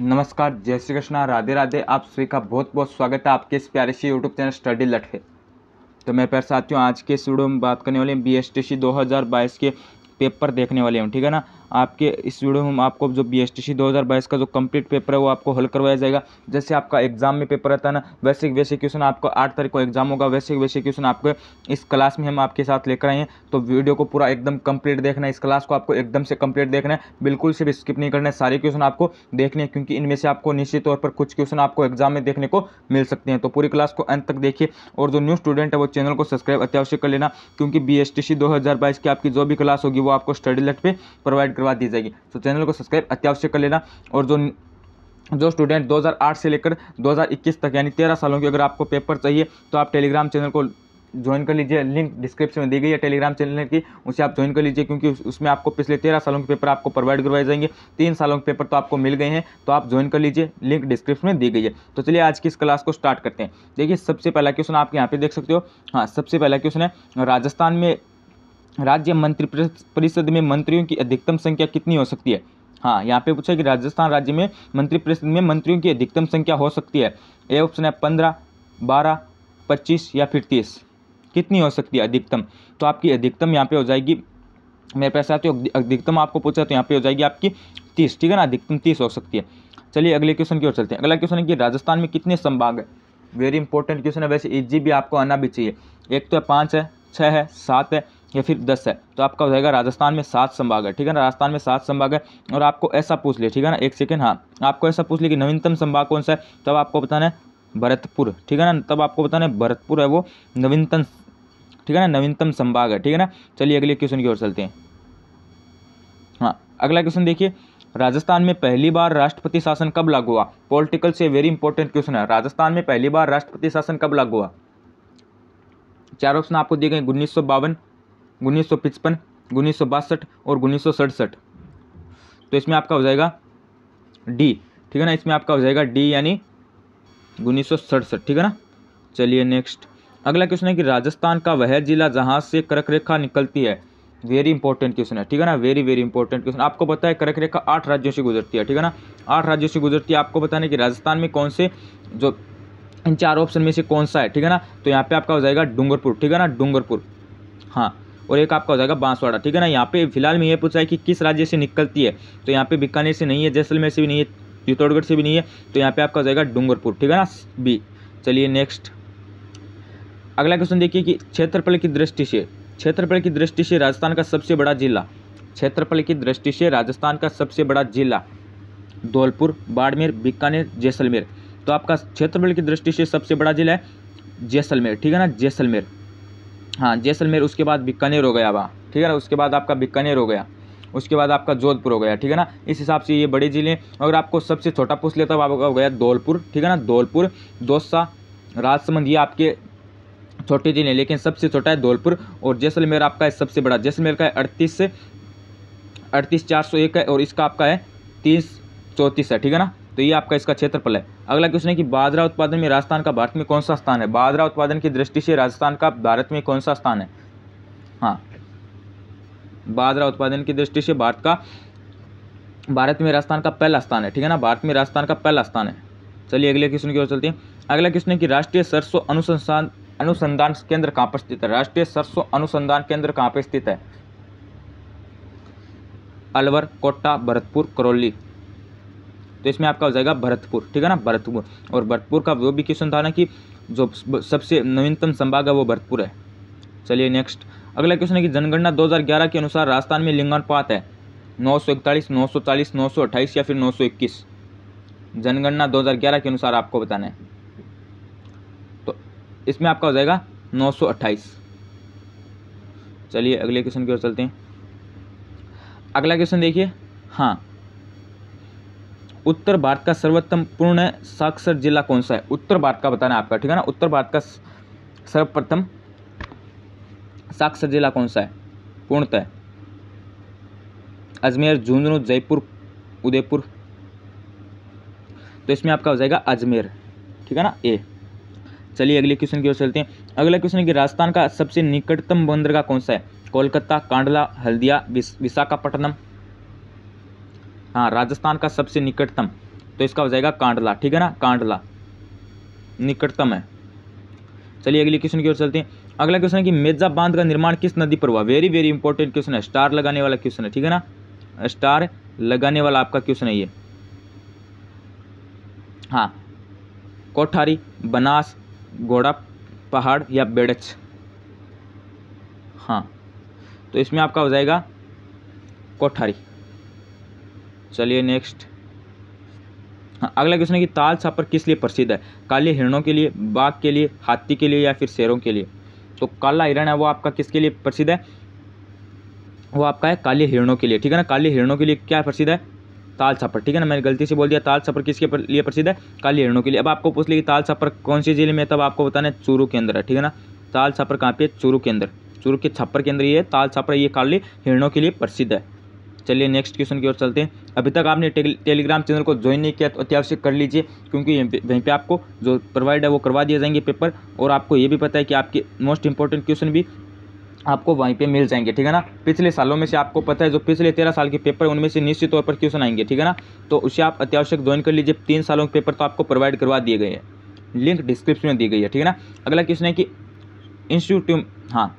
नमस्कार, जय श्री कृष्णा, राधे राधे, आप सभी का बहुत बहुत स्वागत है आपके इस प्यारे से यूट्यूब चैनल स्टडी लट पे। तो मैं प्यार साथियों, आज के इस वीडियो में बात करने वाले हैं बी एस टी सी दो हज़ार बाईस के पेपर देखने वाले हूँ, ठीक है ना? आपके इस वीडियो में आपको जो बी एस टी सी दो हज़ार बाईस का जो कंप्लीट पेपर है, वो आपको हल करवाया जाएगा। जैसे आपका एग्ज़ाम में पेपर रहता है ना, वैसे वैसे क्वेश्चन आपको आठ तारीख को एग्ज़ाम होगा, वैसे वैसे क्वेश्चन आपको इस क्लास में हम आपके साथ लेकर आए हैं। तो वीडियो को पूरा एकदम कंप्लीट देखना है, इस क्लास को आपको एकदम से कंप्लीट देखना है। बिल्कुल से भी स्किप नहीं करना है, सारे क्वेश्चन आपको देखने हैं, क्योंकि इनमें से आपको निश्चित तौर पर कुछ क्वेश्चन आपको एग्ज़ाम में देखने को मिल सकते हैं। तो पूरी क्लास को अंत तक देखिए, और जो न्यू स्टूडेंट है, वो चैनल को सब्सक्राइब अत्यावश्यक कर लेना, क्योंकि बी एस टी सी दो हज़ार बाईस की आपकी जो भी क्लास होगी, वो आपको स्टडी लेट पर प्रोवाइड करवा दी जाएगी। तो चैनल को सब्सक्राइब अत्यावश्यक कर लेना और जो जो स्टूडेंट 2008 से लेकर 2021 तक, यानी 13 सालों की, अगर आपको पेपर चाहिए तो आप टेलीग्राम चैनल को ज्वाइन कर लीजिए। लिंक डिस्क्रिप्शन में दी गई है टेलीग्राम चैनल की, उसे आप ज्वाइन कर लीजिए, क्योंकि उसमें आपको पिछले तेरह सालों के पेपर आपको प्रोवाइड करवाए जाएँगे। तीन सालों के पेपर तो आपको मिल गए हैं तो आप ज्वाइन कर लीजिए। लिंक डिस्क्रिप्शन में दी गई है। तो चलिए आज की इस क्लास को स्टार्ट करते हैं। देखिए, सबसे पहला क्वेश्चन आप यहाँ पे देख सकते हो। हाँ सबसे पहला क्वेश्चन है, राजस्थान में राज्य मंत्री परिषद में मंत्रियों की अधिकतम संख्या कितनी हो सकती है? हाँ यहाँ पे पूछा कि राजस्थान राज्य में मंत्री परिषद में मंत्रियों की अधिकतम संख्या हो सकती है। ए ऑप्शन है पंद्रह, बारह, पच्चीस या फिर तीस। कितनी हो सकती है अधिकतम? तो आपकी अधिकतम यहाँ पे हो जाएगी, मेरे पास आते हो अधिकतम आपको पूछा तो यहाँ पे हो जाएगी आपकी तीस। ठीक है ना? अधिकतम तीस हो सकती है। चलिए अगले क्वेश्चन की ओर चलते हैं। अगला क्वेश्चन है कि राजस्थान में कितने संभाग है? वेरी इंपॉर्टेंट क्वेश्चन है। वैसे इजी भी आपको आना भी चाहिए। एक तो है पाँच है, छः है, सात है या फिर दस है तो आपका हो जाएगा राजस्थान में सात संभाग है, ठीक है ना? राजस्थान में सात संभाग है और आपको ऐसा पूछ लिया, ठीक है ना? एक सेकेंड हाँ आपको ऐसा पूछ लिया कि नवीनतम संभाग कौन सा है, तब आपको बताना है भरतपुर, ठीक है ना? तब आपको बताना है भरतपुर है वो नवीनतम, ठीक है ना? नवीनतम संभाग है, ठीक है ना? चलिए अगले क्वेश्चन की ओर चलते हैं। हाँ अगला क्वेश्चन देखिए, राजस्थान में पहली बार राष्ट्रपति शासन कब लागू हुआ? पॉलिटिकल से वेरी इंपॉर्टेंट क्वेश्चन है। राजस्थान में पहली बार राष्ट्रपति शासन कब लागू हुआ? चार ऑप्शन आपको दिए गए उन्नीस सौ बावन उन्नीस सौ पचपन, उन्नीस सौ बासठ और उन्नीस सौ सड़सठ। तो इसमें आपका हो जाएगा डी ठीक है ना? इसमें आपका हो जाएगा डी यानी उन्नीस सौ सड़सठ, ठीक है ना? चलिए नेक्स्ट अगला क्वेश्चन है कि राजस्थान का वह जिला जहाँ से करक रेखा निकलती है? वेरी इंपॉर्टेंट क्वेश्चन है, ठीक है ना? वेरी वेरी इंपॉर्टेंट क्वेश्चन आपको पता है करक रेखा आठ राज्यों से गुजरती है, ठीक है ना? आठ राज्यों से गुजरती है, आपको बताने कि राजस्थान में कौन से जो इन चार ऑप्शन में से कौन सा है, ठीक है ना? तो यहाँ पे आपका हो जाएगा डूंगरपुर, ठीक है ना? डूंगरपुर। हाँ और एक आपका हो जाएगा बांसवाड़ा। ठीक है ना? यहाँ पे फ़िलहाल में ये पूछा है कि किस राज्य से निकलती है? तो यहाँ पे बीकानेर से नहीं है, जैसलमेर से भी नहीं है, चित्तौड़गढ़ से भी नहीं है तो यहाँ पे आपका हो जाएगा डूंगरपुर। ठीक है ना? बी। चलिए नेक्स्ट अगला क्वेश्चन देखिए कि क्षेत्रफल की दृष्टि से, क्षेत्रफल की दृष्टि से राजस्थान का सबसे बड़ा जिला। क्षेत्रफल की दृष्टि से राजस्थान का सबसे बड़ा जिला धौलपुर, बाड़मेर, बीकानेर, जैसलमेर। तो आपका क्षेत्रफल की दृष्टि से सबसे बड़ा जिला है जैसलमेर। ठीक है ना? जैसलमेर। हाँ जैसलमेर, उसके बाद बीकानेर हो गया वहाँ ठीक है ना? उसके बाद आपका बीकानेर हो गया। उसके बाद आपका जोधपुर हो गया, ठीक है ना? इस हिसाब से ये बड़े ज़िले अगर आपको सबसे छोटा पूछ लेता तो आपका हो गया धौलपुर, ठीक है ना? धौलपुर, दौसा, राजसमंद, ये आपके छोटे ज़िले लेकिन सबसे छोटा है धौलपुर और जैसलमेर आपका है सबसे बड़ा। जैसलमेर का है अड़तीस से अड़तीस चार सौ एक है और इसका आपका है तीस चौंतीस है, ठीक है ना? तो ये आपका इसका क्षेत्रफल है। अगला क्वेश्चन है कि बाजरा उत्पादन में राजस्थान का भारत में कौन सा स्थान है? बाजरा उत्पादन की दृष्टि से राजस्थान का भारत में कौन सा स्थान है? हाँ। बाजरा उत्पादन की दृष्टि से भारत का, भारत में राजस्थान का पहला स्थान है, ठीक है ना? भारत में राजस्थान का पहला स्थान है। चलिए अगले क्वेश्चन की ओर चलते हैं। अगला क्वेश्चन है कि राष्ट्रीय सरसों अनुसंधान अनुसंधान केंद्र कहाँ पर स्थित है? राष्ट्रीय सरसों अनुसंधान केंद्र कहाँ पर स्थित है? अलवर, कोटा, भरतपुर, करौली। तो इसमें आपका हो जाएगा भरतपुर, ठीक है ना? भरतपुर। और भरतपुर का वो भी क्वेश्चन था ना कि जो सबसे नवीनतम संभाग है वो भरतपुर है। चलिए नेक्स्ट अगला क्वेश्चन है कि जनगणना 2011 के अनुसार राजस्थान में लिंगानुपात है। नौ सौ इकतालीस, नौ सौ चालीस, नौ सौ अट्ठाईस या फिर नौ सौ इक्कीस? जनगणना 2011 के अनुसार आपको बताना है। तो इसमें आपका हो जाएगा नौ सौ अट्ठाईस। चलिए अगले क्वेश्चन की ओर चलते हैं। अगला क्वेश्चन देखिए। हाँ उत्तर भारत का सर्वोत्तम पूर्ण साक्षर जिला कौन सा है? उत्तर भारत का बताना आपका, ठीक है ना? उत्तर भारत का सर्वप्रथम साक्षर जिला कौन सा है? पूर्णतः अजमेर, झुंझुनू, जयपुर, उदयपुर। तो इसमें आपका हो जाएगा अजमेर, ठीक है ना? ए। चलिए अगले क्वेश्चन की ओर चलते हैं। अगला क्वेश्चन कि राजस्थान का सबसे निकटतम बंदरगाह कौन सा है? कोलकाता, कांडला, हल्दिया विशाखापट्टनम। हाँ राजस्थान का सबसे निकटतम। तो इसका हो जाएगा कांडला, ठीक है ना? कांडला। निकटतम है। चलिए अगले क्वेश्चन की ओर चलते हैं। अगला क्वेश्चन है कि मेजा बाँध का निर्माण किस नदी पर हुआ? वेरी वेरी इंपॉर्टेंट क्वेश्चन है। स्टार लगाने वाला क्वेश्चन है, ठीक है ना? स्टार लगाने वाला आपका क्वेश्चन है ये। हाँ। कोठारी, बनास, घोड़ा, पहाड़ या बेड़च? हाँ। तो इसमें आपका हो जाएगा कोठारी। चलिए नेक्स्ट हाँ अगला क्वेश्चन है कि ताल छापर किस लिए प्रसिद्ध है? काले हिरणों के लिए, बाघ के लिए, हाथी के लिए या फिर शेरों के लिए? तो काला हिरण है, वो आपका किसके लिए प्रसिद्ध है? वो आपका है काले हिरणों के लिए, ठीक है ना? काले हिरणों के लिए क्या प्रसिद्ध है? ताल छापर ठीक है ना? मैंने गलती से बोल दिया, ताल छापर किसके लिए प्रसिद्ध है? काली हिरणों के लिए। अब आपको पूछ कि ताल छापर कौन सी ज़िले में, तब आपको बताना है चूरू के अंदर है, ठीक है ना? ताल छापर कहाँ पे चूरू के अंदर। चूरू के छप्पर के अंदर ये ताल छापर ये काली हिरणों के लिए प्रसिद्ध है। चलिए नेक्स्ट क्वेश्चन की ओर चलते हैं। अभी तक आपने टेलीग्राम चैनल को ज्वाइन नहीं किया तो अत्यावश्यक कर लीजिए, क्योंकि वहीं पे आपको जो प्रोवाइड है वो करवा दिए जाएँगे पेपर और आपको ये भी पता है कि आपके मोस्ट इंपॉर्टेंट क्वेश्चन भी आपको वहीं पे मिल जाएँगे, ठीक है ना? पिछले सालों में से आपको पता है जो पिछले तेरह साल के पेपर उनमें से निश्चित तौर पर क्वेश्चन आएँगे, ठीक है ना? तो उसे आप अत्यावश्यक ज्वाइन कर लीजिए। तीन सालों के पेपर तो आपको प्रोवाइड करवा दिए गए हैं। लिंक डिस्क्रिप्शन में दी गई है, ठीक है ना? अगला क्वेश्चन है कि इंस्टीट्यूट हाँ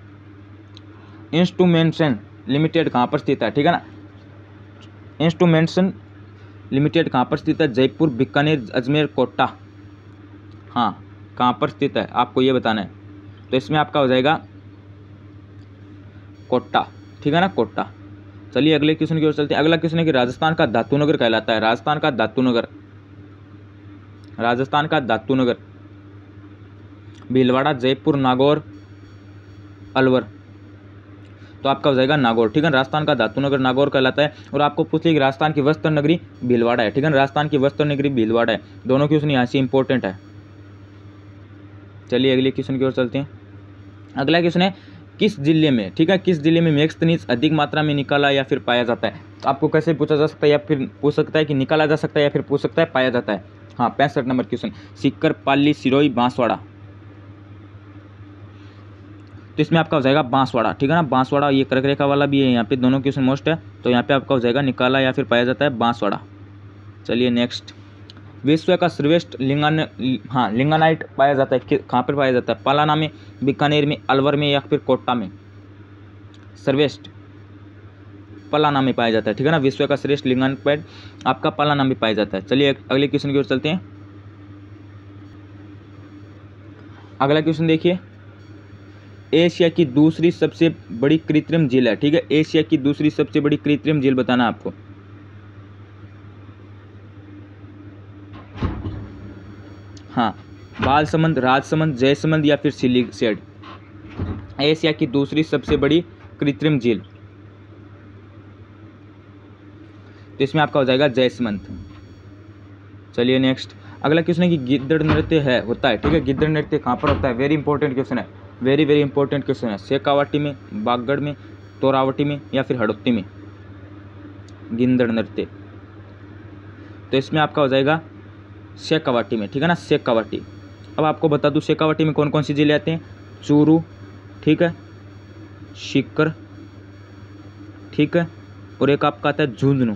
इंस्ट्रूमेंशन लिमिटेड कहाँ पर स्थित है, ठीक है ना? इंस्ट्रूमेंशन लिमिटेड, कहाँ पर स्थित है? जयपुर, बीकानेर, अजमेर, कोटा। हाँ कहाँ पर स्थित है? आपको ये बताना है। तो इसमें आपका हो जाएगा कोटा। ठीक है ना? कोटा। चलिए, अगले क्वेश्चन की ओर चलते हैं। अगला क्वेश्चन है कि राजस्थान का धातु नगर कहलाता है। राजस्थान का धातु नगर। राजस्थान का धातु नगर। भीलवाड़ा, जयपुर, नागौर, अलवर। तो आपका हो जाएगा नागौर। ठीक है, राजस्थान का धातु नगर नागौर कहलाता है और आपको पूछ लिया राजस्थान की वस्त्र नगरी भीलवाड़ा है। ठीक है, राजस्थान की वस्त्र नगरी भीलवाड़ा है। दोनों क्वेश्चन यहाँ से इंपॉर्टेंट है। चलिए अगले क्वेश्चन की ओर चलते हैं। अगला क्वेश्चन है, किस ज़िले में, ठीक है, किस ज़िले में मैक्स तनीज अधिक मात्रा में निकाला या फिर पाया जाता है? तो आपको कैसे पूछा जा सकता है या फिर पूछ सकता है कि निकाला जा सकता है या फिर पूछ सकता है, पाया जाता है? हाँ पैंसठ नंबर क्वेश्चन सिक्कर पाली सिरोई बांसवाड़ा। तो इसमें आपका हो जाएगा बांसवाड़ा, ठीक है ना? बांसवाड़ा ये कर्क रेखा वाला भी है, यहाँ पे दोनों क्वेश्चन मोस्ट है। तो यहाँ पे आपका हो जाएगा निकाला या फिर पाया जाता है बांसवाड़ा। चलिए नेक्स्ट विश्व का श्रेष्ठ लिंगान हाँ लिंगानाइट पाया जाता है। कहाँ पर पाया जाता है? पालाना में, बीकानेर में, अलवर में या फिर कोटा में? सर्वेस्ट पलाना में पाया जाता है, ठीक है ना? विश्व का श्रेष्ठ लिंगानाइट आपका पलाना में पाया जाता है। चलिए अगले क्वेश्चन की ओर चलते हैं। अगला क्वेश्चन देखिए। एशिया की दूसरी सबसे बड़ी कृत्रिम झील है, ठीक है? एशिया की दूसरी सबसे बड़ी कृत्रिम झील बताना आपको। हाँ बालसमंद, राजसमंद, जयसमंद या फिर सिली सेड एशिया की दूसरी सबसे बड़ी कृत्रिम झील तो इसमें आपका हो जाएगा जयसमंद। चलिए नेक्स्ट अगला क्वेश्चन है कि गिद्दड़ नृत्य है, होता है, ठीक है? गिद्दड़ नृत्य कहाँ पर होता है? वेरी इंपॉर्टेंट क्वेश्चन है। वेरी वेरी इंपॉर्टेंट क्वेश्चन है। शेखावाटी में, बागगढ़ में, तोरावटी में या फिर हड़ोत्ती में? गिंदड़ नृत्य। तो इसमें आपका हो जाएगा शेखावाटी में, ठीक है ना? शेखावाटी अब आपको बता दूँ शेखावाटी में कौन कौन सी ज़िले आते हैं? चूरू, ठीक है? शिकर ठीक है? और एक आपका आता है झुंझुनू,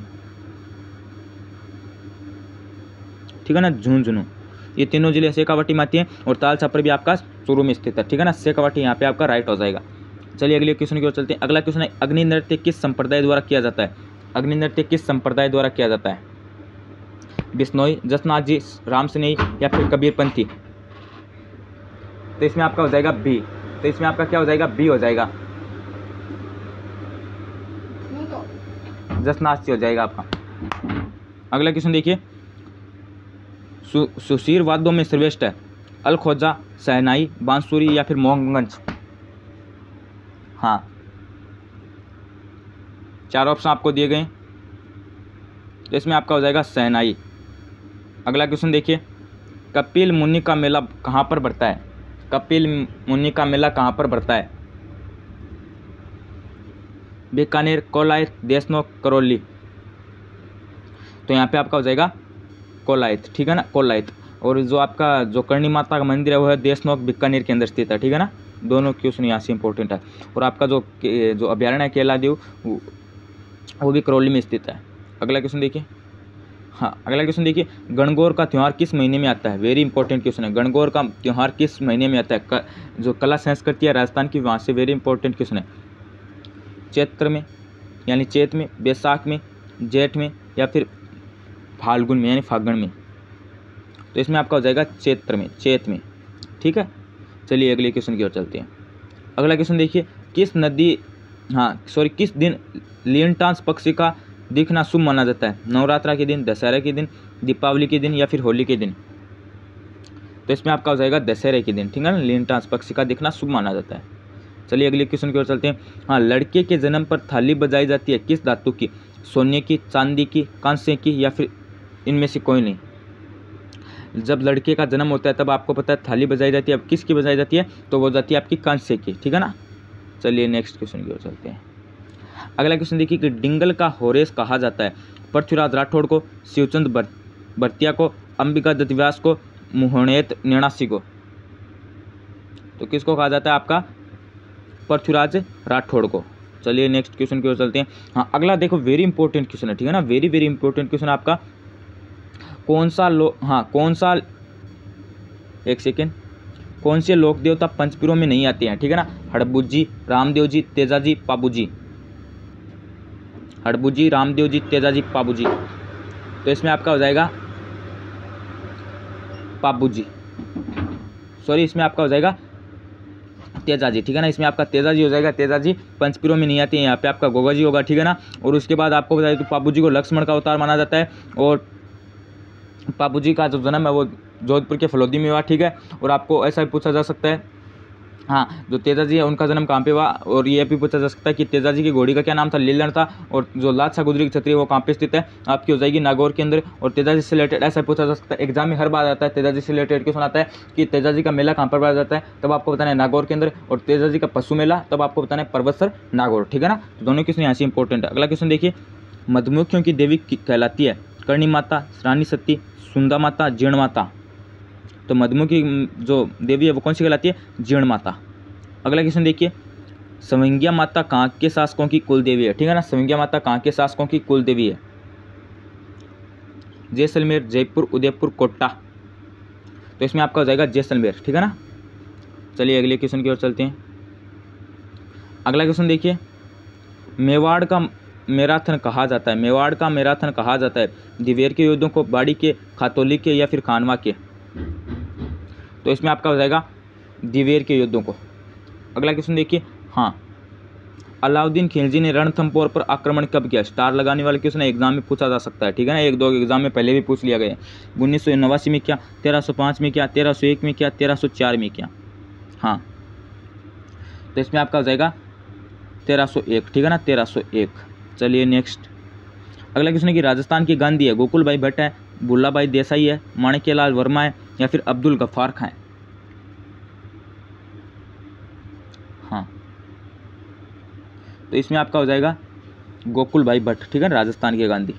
ठीक है ना? झुंझुनू। ये तीनों ज़िले शेखावाटी में आती हैं और ताल छापर भी आपका शुरू में स्थित है। ठीक है ना? शेखावाटी यहाँ पे आपका राइट हो जाएगा। चलिए अगले क्वेश्चन की ओर चलते हैं। अगला क्वेश्चन है अग्नि नृत्य किस संप्रदाय द्वारा किया जाता है? अग्नि नृत्य किस संप्रदाय द्वारा किया जाता है? बिश्नोई जसनाथ जी राम स्नेही या फिर कबीर पंथी तो इसमें आपका हो जाएगा बी तो इसमें आपका क्या हो जाएगा? बी हो जाएगा। जसनाथ जी हो जाएगा आपका। अगला क्वेश्चन देखिए। सु, सुशीर वाद्यों में श्रेष्ठ है। अलखोजा सहनाई बांसुरी या फिर मोहगंज हाँ। चार ऑप्शन आपको दिए गए। इसमें आपका हो जाएगा सहनाई अगला क्वेश्चन देखिए। कपिल मुनि का मेला कहाँ पर बढ़ता है? कपिल मुनि का मेला कहाँ पर बढ़ता है? बीकानेर कोलायर देशनोक, करौली। तो यहाँ पे आपका हो जाएगा कोलायत ठीक है ना? कोलायत। और जो आपका जो करणी माता का मंदिर है वो है देशनोक बीकानेर के अंदर स्थित है ठीक है ना? दोनों क्वेश्चन यहाँ से इंपॉर्टेंट है। और आपका जो जो अभ्यारण्य है केला देव वो भी करौली में स्थित है। अगला क्वेश्चन देखिए। हाँ अगला क्वेश्चन देखिए। गणगौर का त्यौहार किस महीने में आता है? वेरी इंपॉर्टेंट क्वेश्चन है। गणगौर का त्यौहार किस महीने में आता है? क, जो कला संस्कृति है राजस्थान की वहाँ से वेरी इंपॉर्टेंट क्वेश्चन है। चैत्र में यानी चैत में बैसाख में जेठ में या फिर फाल्गुन में, यानी फागण में। तो इसमें आपका हो जाएगा चैत्र में, चैत में। ठीक है? चलिए अगले क्वेश्चन की ओर चलते हैं। अगला क्वेश्चन देखिए, किस नदी हाँ सॉरी किस दिन लियंटांस पक्षी का दिखना शुभ माना जाता है? नवरात्रा के दिन, दशहरा के दिन, दीपावली के दिन या फिर होली के दिन? तो इसमें आपका हो जाएगा दशहरे के दिन, ठीक है ना? लियंटांस पक्षी का दिखना शुभ माना जाता है। चलिए अगले क्वेश्चन की ओर चलते हैं। हाँ लड़के के जन्म पर थाली बजाई जाती है किस धातु की? सोने की, चांदी की, कांसे की या फिर इनमें से कोई नहीं। जब लड़के का जन्म होता है, तब आपको पता है थाली बजाई जाती है। अब किसकी बजाई जाती है? तो वो जाती है आपकी कांस्य की, ठीक है ना? चलिए नेक्स्ट क्वेश्चन की ओर चलते हैं। अगला क्वेश्चन देखिए कि डिंगल का होरेस कहा जाता है। पृथ्वीराज राठौड़ को, शिवचंद भरतिया को, अंबिका दत्त व्यास को, मोहनेत नेणासी को। तो किसको कहा जाता है आपका? पृथ्वीराज राठौड़ को। चलिए नेक्स्ट क्वेश्चन की ओर चलते हैं। हाँ अगला देखो वेरी इंपॉर्टेंट क्वेश्चन है, ठीक है ना? वेरी वेरी इंपॉर्टेंट क्वेश्चन आपका। कौन सा लो हाँ कौन सा एक सेकेंड कौन से लोक देवता पंचपीरों में नहीं आते हैं, ठीक है ना? हड़बुज जी रामदेव जी तेजा जी पाबू जी हड़बू जी रामदेव जी तेजा जी पाबू जी तो इसमें आपका हो जाएगा पाबू जी सॉरी इसमें आपका हो जाएगा तेजा जी ठीक है ना? इसमें आपका तेजा जी हो जाएगा तेजा जी पंचपीरों में नहीं आती है, यहाँ पे आपका गोगा जी होगा, ठीक है ना? और उसके बाद आपको बताया तो पाबू जी को लक्ष्मण का अवतार माना जाता है, और पाबू जी का जो जन्म है वो जोधपुर के फलोदी में हुआ, ठीक है? और आपको ऐसा भी पूछा जा सकता है। हाँ जो तेजा जी है, उनका जन्म कहाँ पे हुआ? और ये भी पूछा जा सकता है कि तेजा जी की घोड़ी का क्या नाम था? लीलन था। और जो लाछा गुजरी की छतरी वो कहाँ पे स्थित है? आपकी हो जाएगी नागौर के अंदर। और तेजा जी से रिलेटेड ऐसा पूछा जा सकता है एग्ज़ाम में हर बार आता है तेजा जी से रिलेटेड क्यों सुनाता है? कि तेजा जी का मेला कहाँ पर पाया जाता है? तब आपको बताना है नागौर के अंदर। और तेजा जी का पशु मेला, तब आपको बताना है पर्वतसर नागौर, ठीक है ना? तो दोनों क्वेश्चन यहाँ से इंपॉर्टेंट है। अगला क्वेश्चन देखिए, मधुमक्खियों की देवी कहलाती है। कर्णी माता रानी सती सुंदा माता जीर्ण माता तो मधुमुखी जो देवी है, वो कौन सी कहलाती है? जीर्ण माता अगला क्वेश्चन देखिए। सवंगिया माता कहाँ के शासकों की कुल देवी है? ठीक है ना? सवंगिया माता कहाँ के शासकों की कुल देवी है? जैसलमेर, जयपुर, उदयपुर, कोटा। तो इसमें आपका हो जाएगा जैसलमेर, ठीक है ना? चलिए अगले क्वेश्चन की ओर चलते हैं। अगला क्वेश्चन देखिए। मेवाड़ का मैराथन कहा जाता है। मेवाड़ का मैराथन कहा जाता है। दिवेर के युद्धों को बाड़ी के, खातोली के या फिर खानवा के। तो इसमें आपका हो जाएगा दिवेर के युद्धों को। अगला क्वेश्चन देखिए। हाँ। अलाउद्दीन खिलजी ने रणथम्पोर पर आक्रमण कब किया? स्टार लगाने वाले क्वेश्चन एग्ज़ाम में पूछा जा सकता है, ठीक है ना? एक दो एग्ज़ाम में पहले भी पूछ लिया गया उन्नीस सौ नवासी में क्या, तेरह सौ पाँच में क्या, तेरह सौ एक में क्या, तेरह सौ चार में क्या। हाँ। तो इसमें आपका हो जाएगा तेरह सौ एक, ठीक है ना? तेरह सौ एक। चलिए नेक्स्ट अगला क्वेश्चन है कि? राजस्थान की गांधी है गोकुल भाई भट्ट है बुल्ला भाई देसाई है माणिक्य लाल वर्मा है, या फिर अब्दुल गफ्फार खां हाँ? तो इसमें आपका हो जाएगा गोकुल भाई भट्ट, ठीक है राजस्थान के गांधी।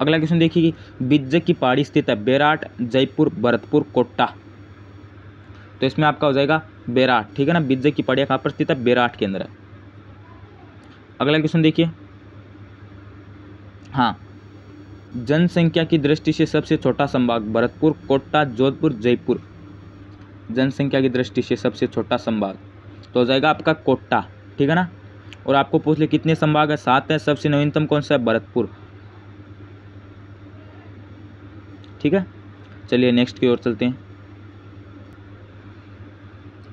अगला क्वेश्चन देखिए कि? बिज्जक की पहाड़ी स्थित है बेराट, जयपुर, भरतपुर, कोटा। तो इसमें आपका हो जाएगा बेराट, ठीक है ना? बिज्जक की पहाड़ियाँ कहाँ पर स्थित है? बेराट के अंदर है। अगला क्वेश्चन देखिए हाँ। जनसंख्या की दृष्टि से सबसे छोटा संभाग भरतपुर कोट्टा जोधपुर, जयपुर। जनसंख्या की दृष्टि से सबसे छोटा संभाग। तो हो जाएगा आपका कोट्टा ठीक है ना? और आपको पूछ ले कितने संभाग है? सात है। सबसे नवीनतम कौन सा है? भरतपुर। ठीक है? चलिए नेक्स्ट की ओर चलते हैं।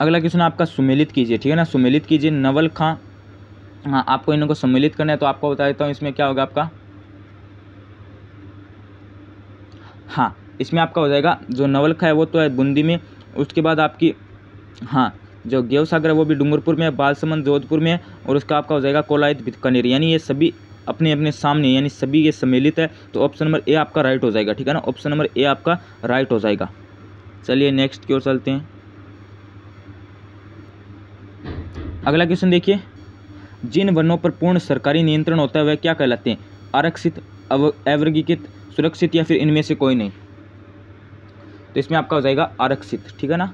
अगला क्वेश्चन आपका सुमेलित कीजिए, ठीक है ना? सुमेलित कीजिए नवल खां। हाँ आपको इनको सम्मिलित करना है तो आपको बता देता हूँ इसमें क्या होगा आपका? हाँ इसमें आपका हो जाएगा, जो नवलखा है वो तो है बूंदी में, उसके बाद आपकी हाँ जो गेव सागर है वो भी डूंगरपुर में है, बालसमंद जोधपुर में है, और उसका आपका हो जाएगा कोलायत बीकानेर यानी ये सभी अपने अपने सामने, यानी सभी ये सम्मिलित है तो ऑप्शन नंबर ए आपका राइट हो जाएगा, ठीक है ना? ऑप्शन नंबर ए आपका राइट हो जाएगा। चलिए नेक्स्ट की ओर चलते हैं। अगला क्वेश्चन देखिए। जिन वनों पर पूर्ण सरकारी नियंत्रण होता है, वह क्या कहलाते हैं? आरक्षित अवर्गीकृत सुरक्षित या फिर इनमें से कोई नहीं। तो इसमें आपका हो जाएगा आरक्षित, ठीक है ना?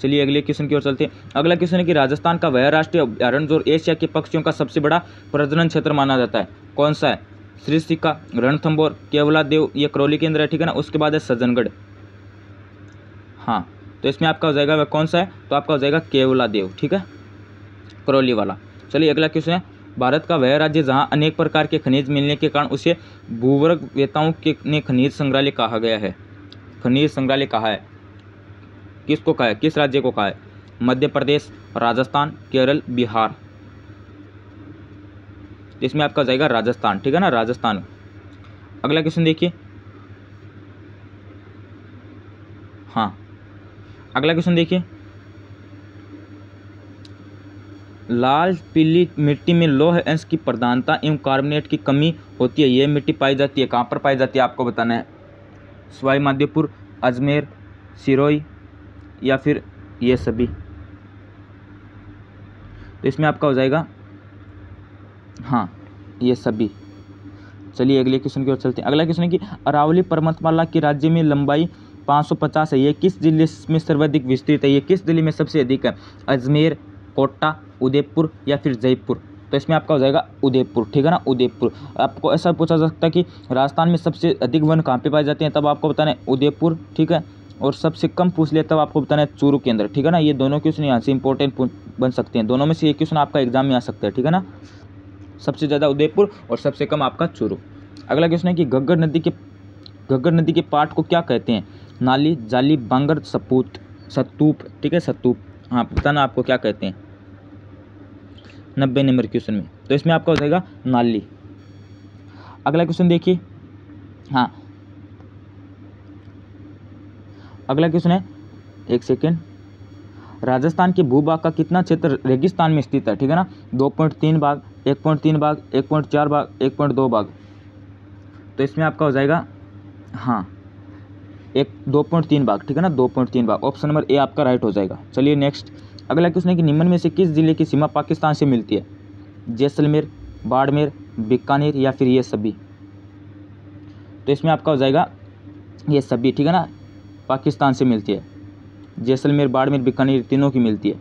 चलिए अगले क्वेश्चन की ओर चलते हैं। अगला क्वेश्चन है कि राजस्थान का वह राष्ट्रीय अभ्यारण्य जो एशिया के पक्षियों का सबसे बड़ा प्रजनन क्षेत्र माना जाता है, कौन सा है? श्री सिक्का रणथम्बोर केवला देव ये करौली केंद्र है, ठीक है ना? उसके बाद है सज्जनगढ़ हाँ तो इसमें आपका हो जाएगा वह कौन सा है? तो आपका हो जाएगा केवला देव ठीक है? करौली वाला। चलिए अगला क्वेश्चन है भारत का वह राज्य जहाँ अनेक प्रकार के खनिज मिलने के कारण उसे भूवर्ग वेताओं के ने खनिज संग्रहालय कहा गया है। खनिज संग्रहालय कहा है? किसको कहा है? किस राज्य को कहा है? मध्य प्रदेश, राजस्थान, केरल, बिहार। इसमें आपका जाएगा राजस्थान, ठीक है ना? राजस्थान। अगला क्वेश्चन देखिए। हाँ। अगला क्वेश्चन देखिए। लाल, पीली मिट्टी में लोह अंश की प्रधानता एवं कार्बोनेट की कमी होती है। यह मिट्टी पाई जाती है। कहाँ पर पाई जाती है? आपको बताना है। सवाई माधोपुर अजमेर सिरोई या फिर ये सभी। तो इसमें आपका हो जाएगा। हाँ ये सभी। चलिए अगले क्वेश्चन की ओर चलते हैं। अगला क्वेश्चन है कि अरावली पर्वतमाला की राज्य में लंबाई 550 है। ये किस ज़िले में सर्वाधिक विस्तृत है? ये किस ज़िले में सबसे अधिक है? अजमेर कोटा, उदयपुर या फिर जयपुर। तो इसमें आपका हो जाएगा उदयपुर, ठीक है ना? उदयपुर। आपको ऐसा पूछा जा सकता है कि राजस्थान में सबसे अधिक वन कहाँ पे पाए जाते हैं? तब आपको बताना है उदयपुर, ठीक है? और सबसे कम पूछ लिया, तब आपको बताना है चूरू के अंदर ठीक है ना? ये दोनों क्वेश्चन यहाँ से इंपॉर्टेंट बन सकते हैं। दोनों में से एक क्वेश्चन आपका एग्ज़ाम में आ सकता है, ठीक है ना? सबसे ज़्यादा उदयपुर और सबसे कम आपका चूरू। अगला क्वेश्चन है कि घग्गर नदी के घग्गर नदी के पार्ट को क्या कहते हैं? नाली, जाली, बांगर, सपूत, सतूप, ठीक है? सतूप। हाँ बताना आपको क्या कहते हैं? नब्बे नंबर क्वेश्चन में। तो इसमें आपका हो जाएगा नाली। अगला क्वेश्चन देखिए। हाँ। अगला क्वेश्चन है, एक सेकेंड। राजस्थान के भूभाग का कितना क्षेत्र रेगिस्तान में स्थित है? ठीक है ना? दो पॉइंट तीन भाग, एक पॉइंट तीन भाग, एक पॉइंट चार भाग, एक पॉइंट दो भाग। तो इसमें आपका हो जाएगा हाँ एक दो पॉइंट तीन भाग, ठीक है ना? दो पॉइंट तीन भाग। ऑप्शन नंबर ए आपका राइट हो जाएगा। चलिए नेक्स्ट। अगला क्वेश्चन है कि निम्न में से किस ज़िले की सीमा पाकिस्तान से मिलती है? जैसलमेर, बाड़मेर, बीकानेर या फिर ये सभी? तो इसमें आपका हो जाएगा ये सभी, ठीक है ना? पाकिस्तान से मिलती है। जैसलमेर, बाड़मेर, बीकानेर तीनों की मिलती है।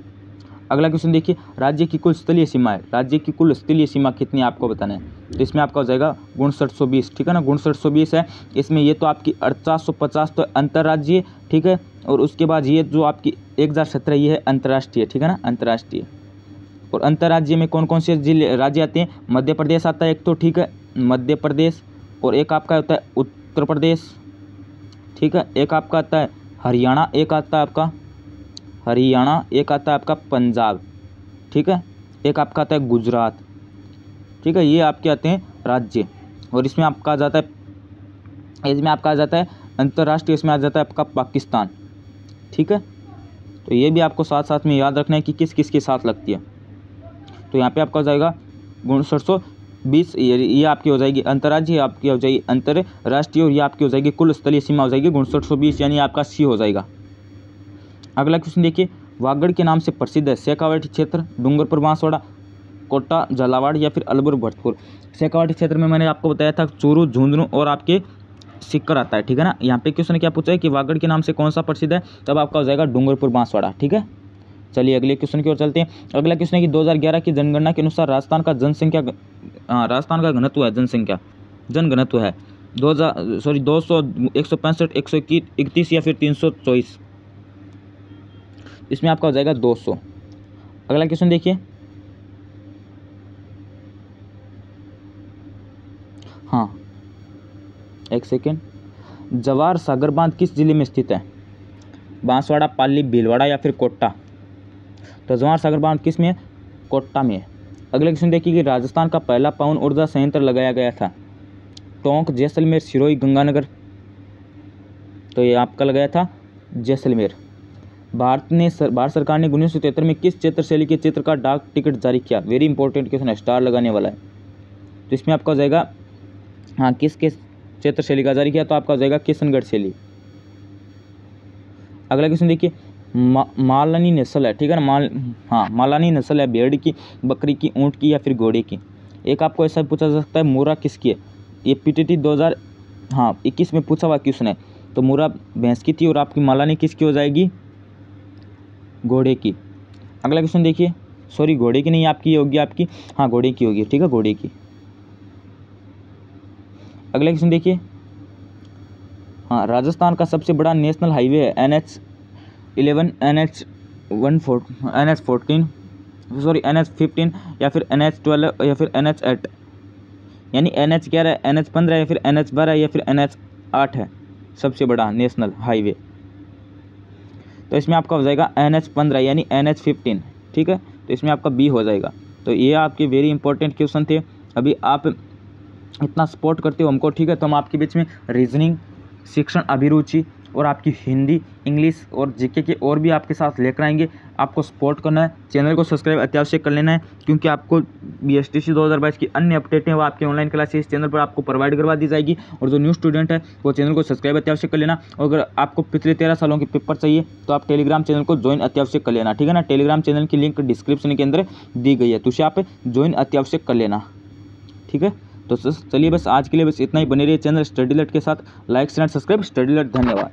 अगला क्वेश्चन देखिए, राज्य की कुल स्थलीय सीमा है। राज्य की कुल स्थलीय सीमा कितनी आपको बताना है। तो इसमें आपका हो जाएगा उनसठ सौ बीस, ठीक है ना? गुणसठ सौ बीस है। इसमें ये तो आपकी अड़चास सौ पचास तो अंतर्राज्यीय, ठीक है? और उसके बाद ये जो आपकी एक हज़ार सत्रह, ये है अंतर्राष्ट्रीय, ठीक है ना? अंतर्राष्ट्रीय। और अंतर्राज्य में कौन कौन से ज़िले, राज्य आते हैं? मध्य प्रदेश आता है एक तो ठीक है? मध्य प्रदेश। और एक आपका होता है उत्तर प्रदेश, ठीक है? एक आपका आता है हरियाणा, एक आता है आपका हरियाणा, एक आता है आपका पंजाब, ठीक है? एक आपका आता है गुजरात, ठीक है? ये आपके आते हैं राज्य, और इसमें आपका आ जाता है, इसमें आपका आ जाता है अंतर्राष्ट्रीय, इसमें आ जाता है आपका पाकिस्तान, ठीक है? तो ये भी आपको साथ साथ में याद रखना है कि किस किस के साथ लगती है। तो यहाँ पे आपका हो जाएगा उनसठ सौ बीस, ये आपकी हो जाएगी अंतर्राज्यीय आपकी हो जाएगी अंतर्राष्ट्रीय, और ये आपकी हो जाएगी कुल स्थलीय सीमा हो जाएगी उनसठ सौ बीस, यानी आपका सी हो जाएगा। अगला क्वेश्चन देखिए, वागड़ के नाम से प्रसिद्ध है शेखावाटी क्षेत्र, डूंगरपुर, बांसवाड़ा, कोटा, झालावाड़ या फिर अलवर, भरतपुर। शेखावाटी क्षेत्र में मैंने आपको बताया था, चूरू, झुंझुनू और आपके सिक्कर आता है, ठीक है ना? यहाँ पे क्वेश्चन क्या पूछा है कि वागड़ के नाम से कौन सा प्रसिद्ध है? तब आपका हो जाएगा डूंगरपुर, बांसवाड़ा, ठीक है? चलिए अगले क्वेश्चन की ओर चलते हैं। अगला क्वेश्चन है कि 2011 की जनगणना के अनुसार राजस्थान का जनसंख्या हाँ राजस्थान का घनत्व है, जनसंख्या, जनघनत्व है। दो हज़ार सॉरी दो सौ, एक सौ पैंसठ, एक सौ इकतीस या फिर तीन सौ चौबीस। इसमें आपका हो जाएगा दो सौ। अगला क्वेश्चन देखिए। हाँ। एक सेकेंड जवार सागर बाँध किस ज़िले में स्थित है? बांसवाड़ा, पाली, भीलवाड़ा या फिर कोट्टा तो जवार सागर बाँध किसमें है? कोट्टा में है। अगले क्वेश्चन देखिए कि राजस्थान का पहला पवन ऊर्जा संयंत्र लगाया गया था। टोंक, जैसलमेर, सिरोही, गंगानगर। तो ये आपका लगाया था जैसलमेर। भारत ने सर, भारत सरकार ने उन्नीस सौ तिहत्तर में किस क्षेत्र शैली के चित्र का डाक टिकट जारी किया? वेरी इंपॉर्टेंट क्वेश्चन है स्टार लगाने वाला है। तो इसमें आपका हो जाएगा हाँ किस किस क्षेत्र शैली का जारी किया? तो आपका हो जाएगा किशनगढ़ शैली। अगला क्वेश्चन देखिए मा, मालानी नस्ल है ठीक है ना? माल हाँ मालानी नस्ल है भेड़ की बकरी की ऊँट की या फिर घोड़े की। एक आपको ऐसा पूछा जा सकता है मोरा किसकी है? ये दो हज़ार हाँ इक्कीस में पूछा हुआ क्वेश्चन है। तो मोरा भैंस की थी और आपकी मालानी किसकी हो जाएगी? घोड़े की अगला क्वेश्चन देखिए सॉरी घोड़े की नहीं आपकी होगी आपकी हाँ घोड़े की होगी ठीक है घोड़े की अगला क्वेश्चन देखिए हाँ राजस्थान का सबसे बड़ा नेशनल हाईवे है N H eleven N H one four N H fourteen sorry N H fifteen या फिर एन एच ट्वेल्व या फिर एन एच एट यानी एन एच ग्यारह एन एच पंद्रह या फिर एन एच बारह या फिर एन एच आठ है सबसे बड़ा नेशनल हाईवे तो इसमें आपका हो जाएगा एन एच पंद्रह, यानी एन एच फिफ्टीन, ठीक है? तो इसमें आपका बी हो जाएगा। तो ये आपके वेरी इंपॉर्टेंट क्वेश्चन थे। अभी आप इतना सपोर्ट करते हो हमको, ठीक है? तो हम आपके बीच में रीजनिंग शिक्षण, अभिरुचि और आपकी हिंदी, इंग्लिश और जीके के और भी आपके साथ लेकर आएँगे। आपको सपोर्ट करना है चैनल को सब्सक्राइब अत्यावश्यक कर लेना है, क्योंकि आपको बी एस टी सी दो हज़ार बाईस की अन्य अपडेटें वो आपकी ऑनलाइन क्लासेस चैनल पर आपको प्रोवाइड करवा दी जाएगी और जो न्यू स्टूडेंट है, वो चैनल को सब्सक्राइब अत्यावश्यक कर लेना। और अगर आपको पिछले तेरह सालों के पेपर चाहिए तो आप टेलीग्राम चैनल को ज्वाइन अत्यावश्यक कर लेना, ठीक है ना? टेलीग्राम चैनल की लिंक डिस्क्रिप्शन के अंदर दी गई है तो उसे आप ज्वाइन अत्यावश्यक कर लेना, ठीक है? तो चलिए बस आज के लिए बस इतना ही। बने रहिए चैनल स्टडी लट के साथ। Like, share subscribe. स्टडी लट धन्यवाद।